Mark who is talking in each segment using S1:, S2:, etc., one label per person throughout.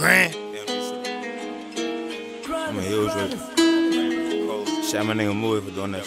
S1: Grand. I mean, it was ready. Shout my nigga Moody for doing that.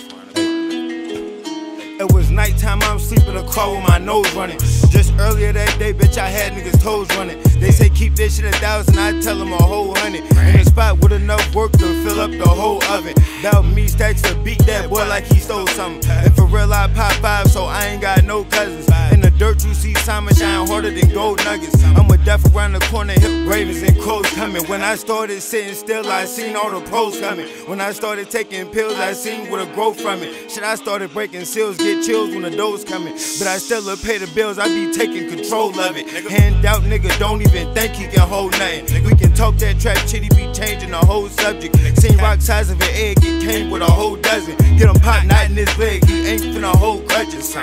S1: It was nighttime, I'm sleeping in the car with my nose running. Just earlier that day, bitch, I had niggas toes running. They say keep this shit a thousand, I tell them a whole hundred. In a spot with enough work to fill up the whole oven. About me stacks to beat that boy like he stole something. And for real, I pop five, so I ain't got no cousins. Dirt, you see Simon shine harder than gold nuggets. I'm with death around the corner, hip ravens and crows coming. When I started sitting still, I seen all the pros coming. When I started taking pills, I seen what a growth from it. Shit, I started breaking seals, get chills when the doors coming. But I still pay the bills, I be taking control of it. Hand out, nigga, don't even think he can hold nothing. We can talk that trap shit, he be changing the whole subject. Seen rock size of an egg, it came with a whole dozen. Get him pop, not in his leg, he ain't finna hold crutches.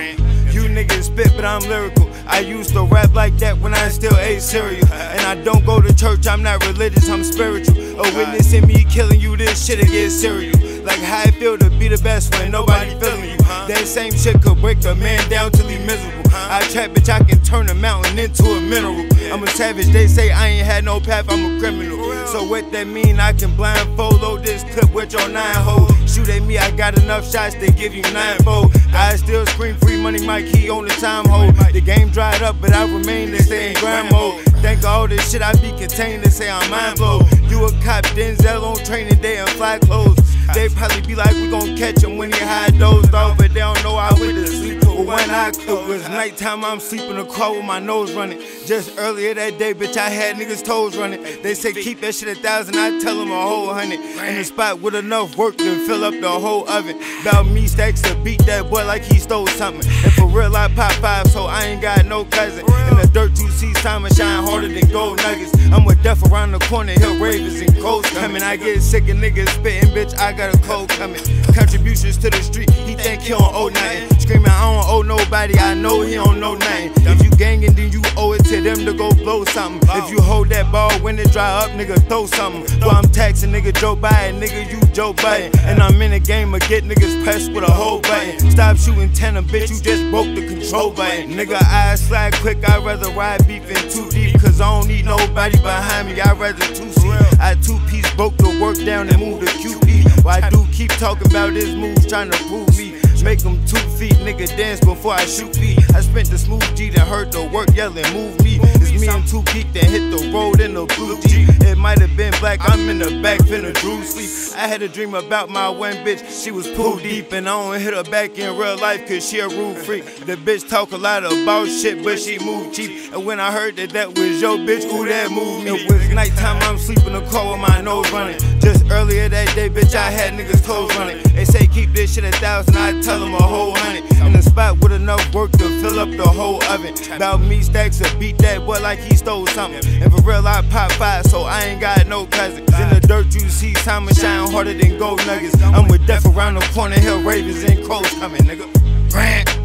S1: You niggas spit, but I'm lyrical. I used to rap like that when I still ate cereal. And I don't go to church, I'm not religious, I'm spiritual. A witness in me killing you, this shit'll get serious. Like how I feel to be the best when nobody feeling you. That same shit could break a man down till he miserable. I trap, bitch, I can turn a mountain into a mineral. I'm a savage, they say I ain't had no path, I'm a criminal. So what that mean? I can blindfold this clip with your nine hole. Shoot at me, I got enough shots to give you nine fold. I still scream free money, my key on the time hold. The game dried up, but I remain stay in grind mode. Thank all this shit I be contained to say I'm mind blow. You a cop, Denzel on training day in fly clothes. They probably be like, we gon' catch him when he high dozed off, but they don't know I went it was nighttime, I'm sleeping in the car with my nose running. Just earlier that day, bitch, I had niggas' toes running. They say keep that shit a thousand, I tell them a whole hundred. In the spot with enough work to fill up the whole oven. About me stacks to beat that boy like he stole something. And for real, I pop five, so I ain't got no cousin. In the dirt, you see Simon shine harder than gold nuggets. I'm with death around the corner, hill ravens and coast coming. I get sick of niggas spitting, bitch, I got a cold coming. Contributions to the street, he think he don't owe nothing. Screaming, I don't owe nobody, I know he don't know nothing. If you gangin', then you owe it to them to go blow something. If you hold that ball when it dry up, nigga, throw something. Well, I'm taxing, nigga, Joe Biden, nigga, you Joe Biden. And I'm in a game of get niggas pressed with a whole button. Stop shooting tenor, bitch, you just broke the control button. Nigga, I slide quick, I'd rather ride beef in too deep, cause I don't need nobody behind me, I'd rather two seat. I two piece broke the work down and moved the QP. Why do keep talking about his moves, trying to prove me? Make them two feet, nigga dance before I shoot feet. I spent the smooth G that hurt the work yelling, move me. It's me and two peak that hit the road in the blue G. It might have been black, I'm in the back, finna drew sleep. I had a dream about my one bitch, she was pool deep, and I don't hit her back in real life, cause she a rude freak. The bitch talk a lot about shit, but she move cheap. And when I heard that that was your bitch, ooh, that moved me. It was nighttime, I'm sleeping in the car with my nose running. Just earlier that day, bitch, I had niggas toes running. They say keep this shit a thousand, I them a whole hundred. In the spot with enough work to fill up the whole oven. About me stacks to beat that boy like he stole something. And for real, I pop five, so I ain't got no cousins. In the dirt, you see Simon shine harder than gold nuggets. I'm with death around the corner, hill ravens and crows coming, nigga. Grand.